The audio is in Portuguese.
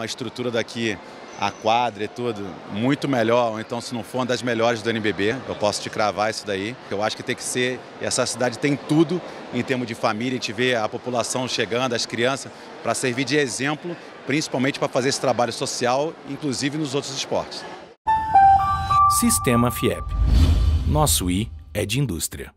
A estrutura daqui, a quadra e tudo, muito melhor, ou então se não for uma das melhores do NBB, eu posso te cravar isso daí. Eu acho que tem que ser, essa cidade tem tudo em termos de família, a gente vê a população chegando, as crianças, para servir de exemplo, principalmente para fazer esse trabalho social, inclusive nos outros esportes. Sistema FIEP. Nosso I é de indústria.